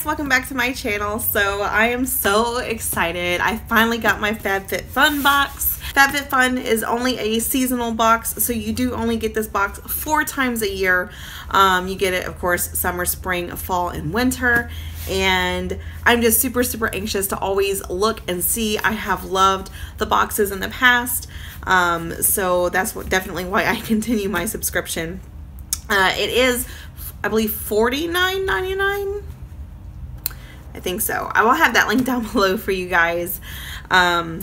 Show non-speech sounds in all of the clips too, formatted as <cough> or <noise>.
guys welcome back to my channel. So I am so excited. I finally got my FabFitFun box. FabFitFun is only a seasonal box so you do only get this box four times a year. Um, you get it of course summer spring fall and winter. And I'm just super super anxious to always look and see. I have loved the boxes in the past um, so that's what, definitely why I <laughs> continue my subscription. Uh, it is I believe $49.99 I think so. I will have that link <laughs> down below for you guys. Um,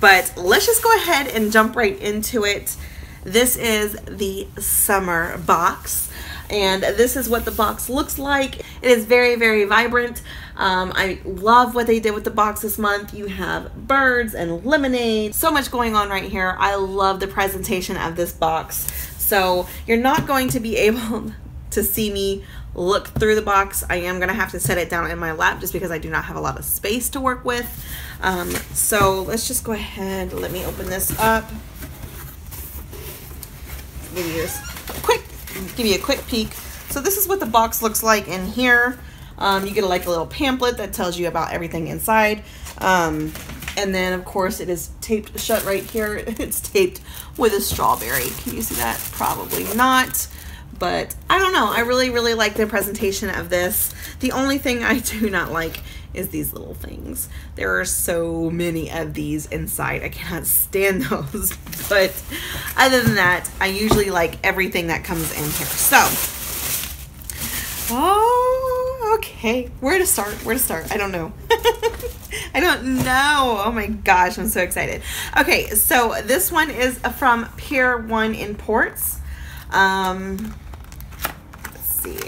but let's just go ahead and jump right into it. This is the summer box and this is what the box looks like. It is very, very vibrant. Um, I love what they did with the box this month. You have birds and lemonade. So much going on right here. I love the presentation of this box. So you're not going to be <laughs> able to see me look through the box. I am to have to set it down in my lap just because I do not have a lot of space to work with. Um, so let's just go ahead. Let me open this up. Give you a quick, give you a quick peek. So this is what the box looks like in here. Um, you get like a little pamphlet that tells you about everything inside. Um, and then of course it is taped shut right here. <laughs> It's taped with a strawberry. Can you see that? Probably not but I don't know. I really, really like the presentation of this. The only thing I do <laughs> not like is these little things. There are so many of these inside. I cannot stand <laughs> those. But other than that, I usually like everything that comes in here. So, oh, okay. Where to start? Where to start? I don't know. <laughs> I don't know. Oh my gosh, I'm so excited. Okay, so this one is from Pier 1 Imports. Um, see.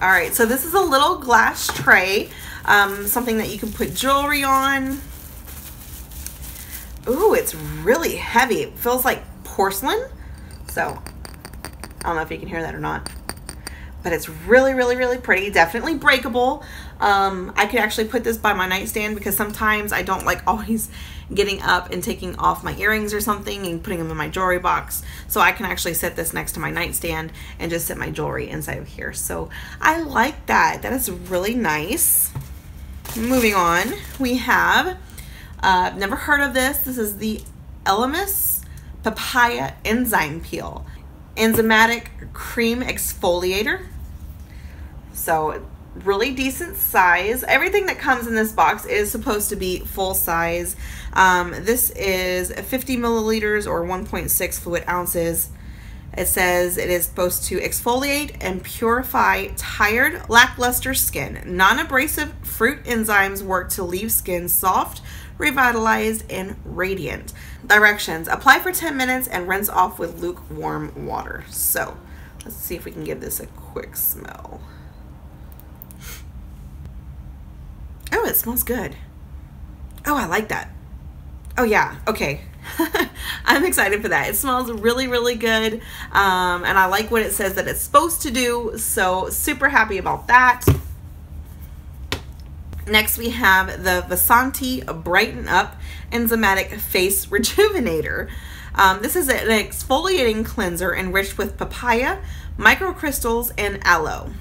All right, so this is a little glass tray, um, something that you can put jewelry on. Ooh, it's really heavy. It feels like porcelain. So, I don't know if you can hear that or not. But it's really, really, really pretty. Definitely breakable. Um, I could actually put this by my nightstand because sometimes I don't like always getting up and taking off my earrings or something and putting them in my jewelry box. So I can actually set this next to my nightstand and just set my jewelry inside of here. So I like that. That is really nice. Moving on, we have, uh, never heard of this. This is the Elemis Papaya Enzyme Peel. Enzymatic Cream Exfoliator. So really decent size. Everything that comes in this box is supposed to be full size. Um, this is 50 milliliters or 1.6 fluid ounces. It says it is supposed to exfoliate and purify tired, lackluster skin. Non-abrasive fruit enzymes work to leave skin soft, revitalized, and radiant. Directions. Apply for 10 minutes and rinse off with lukewarm water. So, let's see if we can give this a quick smell. Oh, it smells good. Oh, I like that. Oh yeah, okay. <laughs> I'm excited for that. It smells really, really good. Um, and I like what it says that it's supposed to do. So super happy about that. Next we have the Vasanti Brighten Up Enzymatic Face <laughs> Rejuvenator. Um, this is an exfoliating cleanser enriched with papaya, microcrystals, and aloe.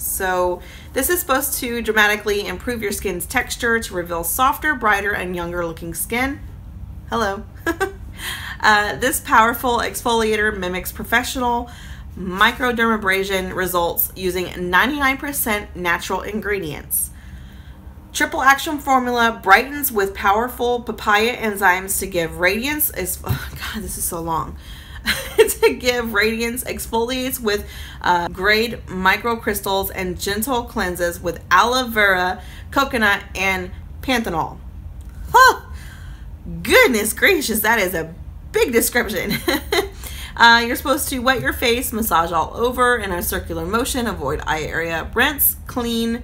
So this is supposed to dramatically improve your skin's texture to reveal softer, brighter, and younger looking skin. Hello. <laughs> uh, this powerful exfoliator mimics professional microdermabrasion results using 99% natural ingredients. Triple action formula brightens with powerful papaya enzymes to give radiance. Is <laughs> oh God, this is so long. <laughs> to give radiance, exfoliates with uh, grade microcrystals, and gentle cleanses with aloe vera, coconut, and panthenol. Huh! Goodness gracious, that is a big description. <laughs> uh, you're supposed to wet your face, massage all over in a circular motion, avoid eye area, rinse, clean,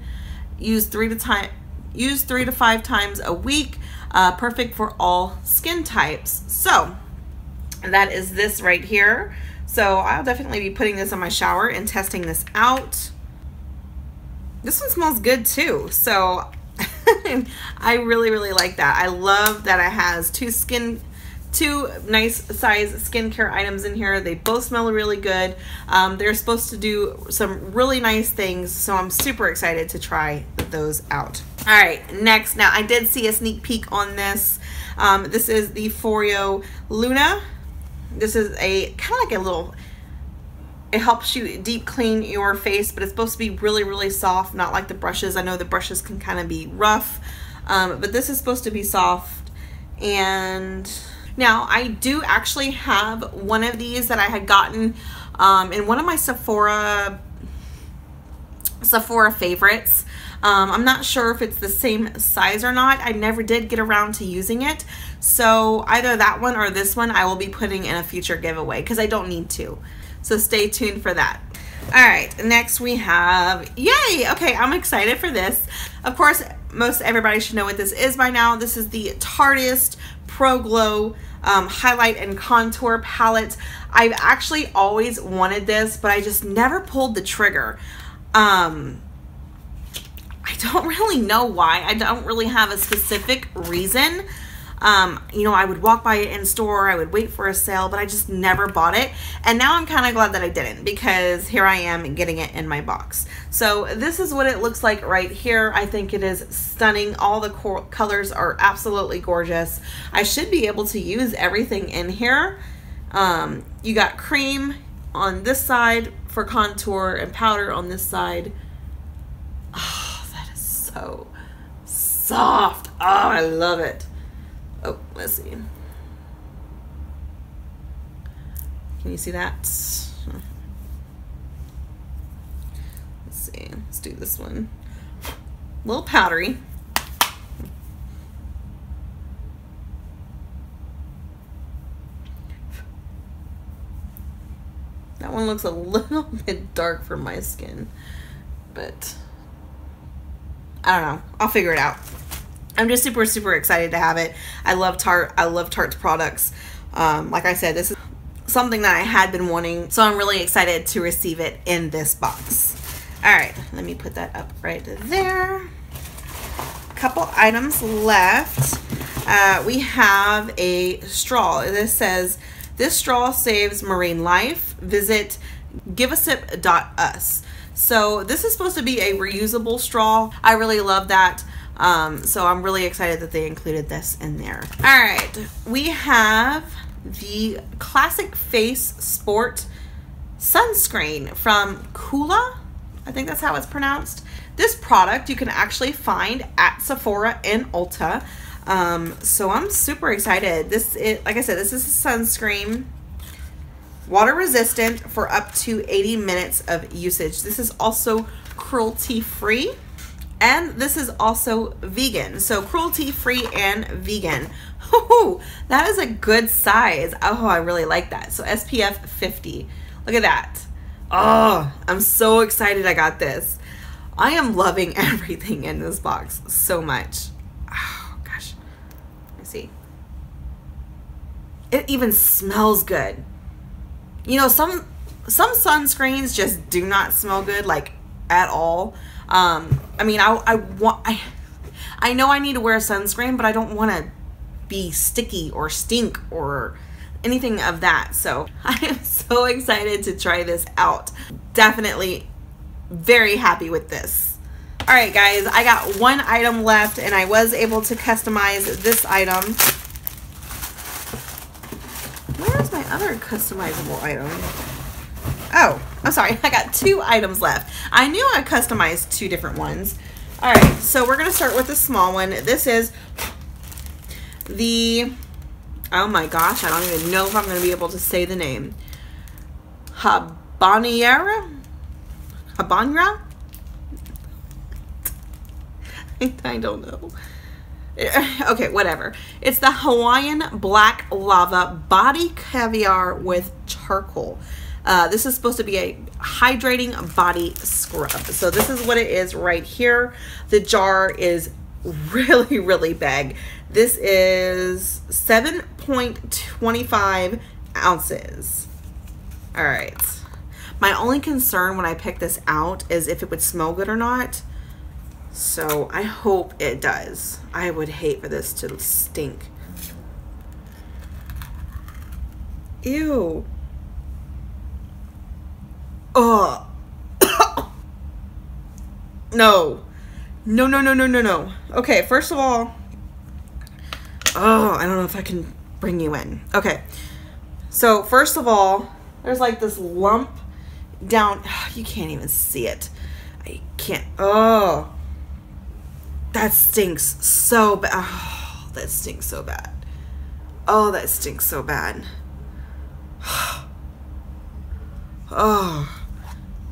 use three to time use three to five times a week. Uh, perfect for all skin types. So and that is this right here. So I'll definitely be putting this in my shower and testing this out. This one smells good too. So <laughs> I really, really like that. I love that it has two skin two nice size skincare items in here. They both smell really good. Um, they're supposed to do some really nice things, so I'm super excited to try those out. All right, next. Now, I did see a sneak peek on this. Um, this is the Foreo Luna. This is a kind of like a little it helps you deep clean your face, but it's supposed to be really, really soft, not like the brushes. I know the brushes can kind of be rough, um, but this is supposed to be soft. And now I do actually have one of these that I had gotten um, in one of my Sephora Sephora favorites. Um, I'm not sure if it's the same size or not. I never did get around to using it. So either that one or this one I will be putting in a future giveaway because I don't need to. So stay tuned for that. All right, next we have, yay, okay, I'm excited for this. Of course, most everybody should know what this is by now. This is the Tarteist Pro Glow um, Highlight and Contour Palette. I've actually always wanted this, but I just never pulled the trigger. Um, <laughs> don't really know why. I don't really have a specific reason. Um, you know, I would walk by it in store, I would wait for a sale, but I just never bought it. And now I'm kind of glad that I didn't because here I am getting it in my box. So this is what it looks like right here. I think it is stunning. All the colors are absolutely gorgeous. I should be able to use everything in here. Um, you got cream on this side for contour and powder on this side. So soft. Oh, I love it. Oh, let's see. Can you see that? Let's see. Let's do this one. A little powdery. That one looks a <laughs> little bit dark for my skin, but I don't know. I'll figure it out. I'm just super, super excited to have it. I love Tarte. I love Tarte's products. Um, like I said, this is something that I had been wanting, so I'm really excited to receive it in this box. All right, let me put that up right there. Couple items left. Uh, we have a straw. This says, this straw saves marine life. Visit giveasip.us. So this is supposed to be a reusable straw. I really love that. Um, so I'm really excited that they included this in there. All right, we have the Classic Face Sport sunscreen from COOLA. I think that's how it's pronounced. This product you can actually find at Sephora and Ulta. Um, so I'm super excited. This, it, like I said, this is a sunscreen water resistant for up to 80 minutes of usage. This is also cruelty free. And this is also vegan, so cruelty free and vegan. <laughs> Ooh, that is a good size. Oh, I really like that. So SPF 50. Look at that. Oh, I'm so excited I got this. I am loving <laughs> everything in this box so much. Oh, gosh. Let me see. It even smells good. You know, some some sunscreens just do not smell good, like at all. Um, I mean, I, I want, I, I know I need to wear sunscreen, but I don't want to be sticky or stink or anything of that. So <laughs> I am so excited to try this out. Definitely very happy with this. All right, guys, I got one item left and I was able to customize this item. Where's my other customizable item? Oh, I'm sorry. <laughs> I got two items left. I knew I customized two different ones. All right, so we're going to start with the small one. This is the, oh my gosh, I don't even know if I'm going to be able to say the name. Habanera? Habanera? <laughs> I don't know. <laughs> Okay, whatever. It's the Hawaiian Black Lava Body Caviar with Charcoal. Uh, this is supposed to be a hydrating body scrub. So this is what it is right here. The jar is <laughs> really, really big. This is 7.25 ounces. All right. My only concern when I pick this out is if it would smell good or not. So I hope it does. I would hate for this to stink. Ew. Ugh. <coughs> no. No, no, no, no, no, no. Okay, first of all, oh, I don't know if I can bring you in. Okay. So, first of all, there's like this lump down. <sighs> You can't even see it. I can't. Oh. That stinks so bad. Oh, that stinks so bad. Oh, that stinks so bad. <sighs> Oh,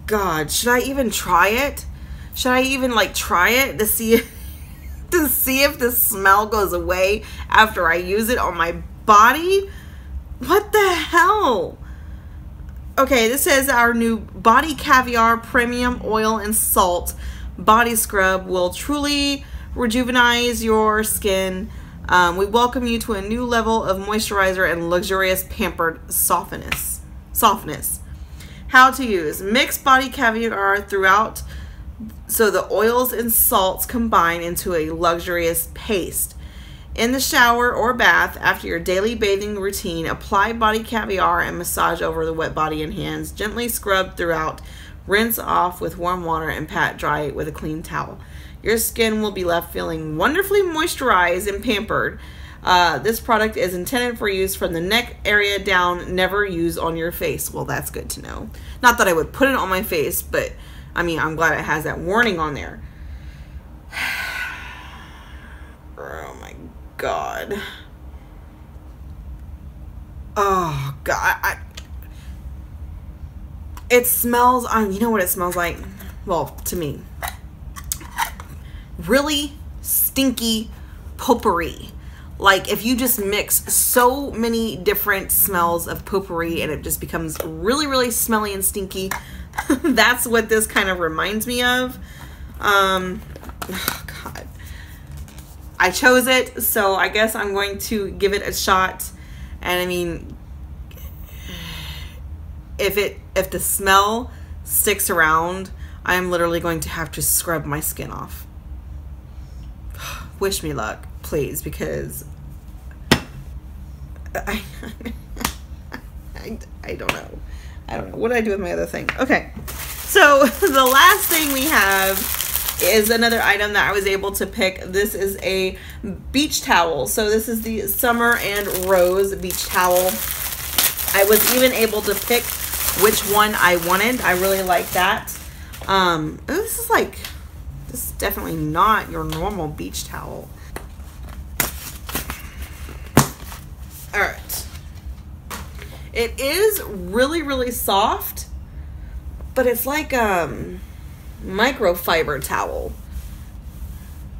God. Should I even try it? Should I even like try it to see <laughs> to see if the smell goes away after I use it on my body? What the hell? Okay, this is our new Body Caviar Premium Oil and Salt Body Scrub will truly rejuvenize your skin. Um, we welcome you to a new level of moisturizer and luxurious pampered softness. Softness. How to use. Mix body caviar throughout so the oils and salts combine into a luxurious paste. In the shower or bath after your daily bathing routine, apply body caviar and massage over the wet body and hands. Gently scrub throughout. Rinse off with warm water and pat dry with a clean towel. Your skin will be left feeling wonderfully moisturized and pampered. Uh, this product is intended for use from the neck area down, never use on your face. Well, that's good to know. Not that I would put it on my face, but I mean, I'm glad it has that warning on there. <sighs> oh my god. Oh god. I, it smells, um, you know what it smells like? Well, to me. Really stinky potpourri. Like if you just mix so many different smells of potpourri and it just becomes really, really smelly and stinky. <laughs> That's what this kind of reminds me of. Um, oh <sighs> God. I chose it, so I guess I'm going to give it a shot. And I mean, <sighs> if it if the smell sticks around, I'm literally going to have to scrub my skin off. <sighs> Wish me luck, please, because <laughs> I, I, I don't know. I don't know. What did I do with my other thing? Okay. So <laughs> the last thing we have is another item that I was able to pick. This is a beach towel. So this is the Summer and Rose beach towel. I was even able to pick which one I wanted. I really like that. Um, this is like, this is definitely not your normal beach towel. All right. It is really, really soft, but it's like um microfiber towel.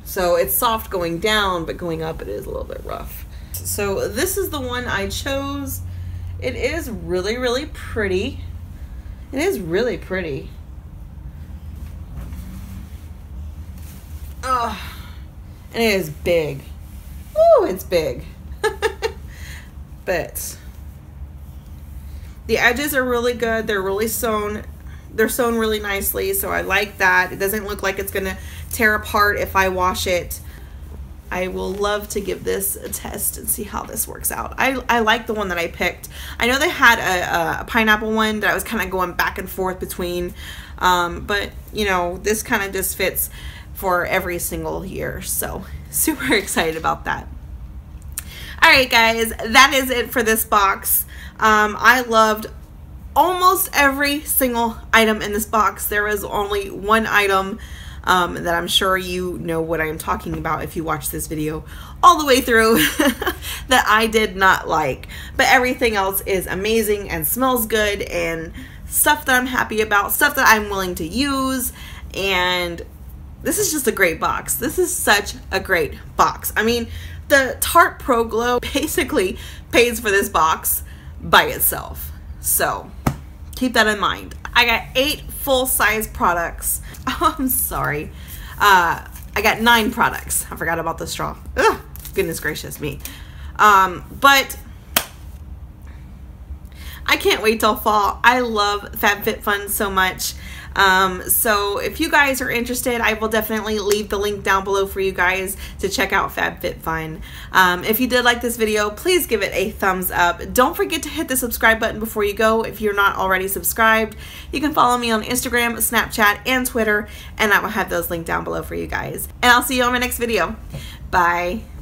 So it's soft going down, but going up it is a little bit rough. So this is the one I chose. It is really, really pretty. It is really pretty. Oh, and it is big. Oh, it's big. <laughs> but the edges are really good. They're really sewn. They're sewn really nicely, so I like that. It doesn't look like it's going to tear apart if I wash it. I will love to give this a test and see how this works out. I, I like the one that I picked. I know they had a, a pineapple one that I was kind of going back and forth between, um, but you know, this kind of just fits for every single year. So <laughs> super excited about that. All right, guys, that is it for this box. Um, I loved almost every single item in this box. There was only one item um, that I'm sure you know what I'm talking about if you watch this video all the way through <laughs> that I did not like. But everything else is amazing and smells good and stuff that I'm happy about, stuff that I'm willing to use. And this is just a great box. This is such a great box. I mean, the Tarte Pro Glow <laughs> basically pays for this box by itself. So keep that in mind. I got eight full-size products. <laughs> I'm sorry. Uh, I got nine products. I forgot about the straw. Ugh, goodness gracious me. Um, but I can't wait till fall. I love FabFitFun so much. Um, so if you guys are interested, I will definitely leave the link down below for you guys to check out FabFitFun. Um, if you did like this video, please give it a thumbs up. Don't forget to hit the subscribe button before you go if you're not already subscribed. You can follow me on Instagram, Snapchat, and Twitter, and I will have those linked down below for you guys. And I'll see you on my next video. Bye.